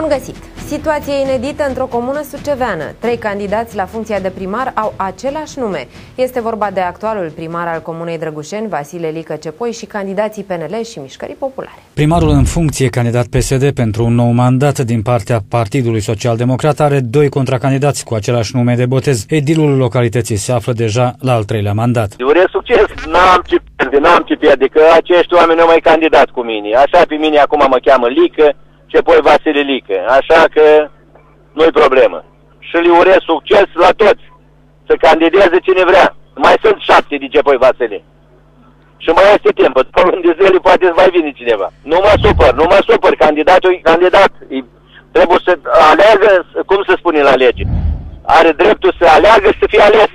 Bun găsit! Situație inedită într-o comună suceveană. Trei candidați la funcția de primar au același nume. Este vorba de actualul primar al comunei Drăgușeni, Vasile Lică Cepoi și candidații PNL și Mișcării Populare. Primarul în funcție, candidat PSD pentru un nou mandat din partea Partidului Social Democrat, are doi contracandidați cu același nume de botez. Edilul localității se află deja la al treilea mandat. Urez succes! N-am ce pierde, n-am ce pierde, că acești oameni au mai candidat cu mine. Așa pe mine acum mă cheamă Lică, ce poi Vasile Lică. Așa că nu-i problemă. Și le urez succes la toți. Să candideze cine vrea. Mai sunt șapte de ce poi Vasile. Și mai este timp. După luni de zile poate să mai vine cineva. Nu mă supăr, nu mă supăr. Candidatul e candidat. E, trebuie să aleagă, cum se spune la lege. Are dreptul să aleagă și să fie ales.